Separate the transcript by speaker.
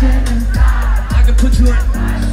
Speaker 1: I can put you in.